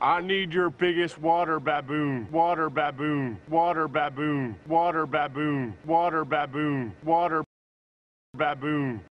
I need your biggest water baboon. Water baboon. Water baboon. Water baboon. Water baboon. Water baboon.